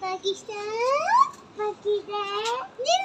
Pakistan, Pakistan,